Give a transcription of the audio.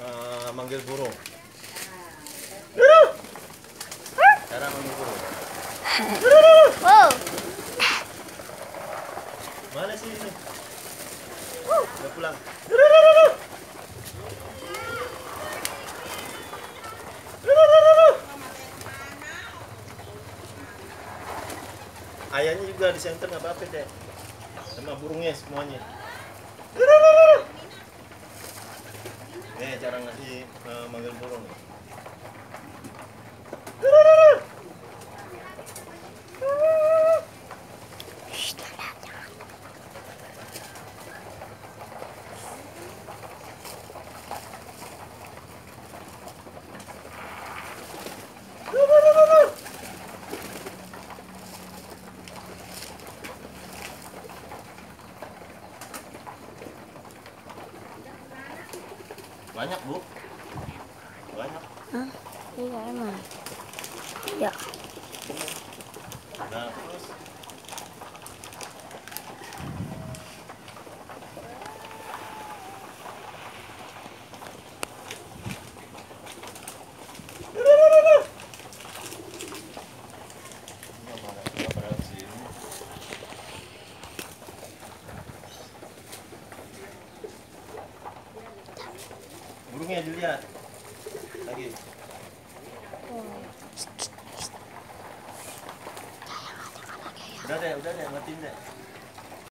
eh, manggil burung. Cara manggil burung. Wow. Mana sih ini? Udah pulang. Ayahnya juga di center nggak apa-apa deh. Sama burungnya semuanya. Burung. Banyak bu. Banyak. Hah? Iya emang. Ya. Nah, terus? Burungnya dilihat lagi. Udah deh, udah deh, matiin deh.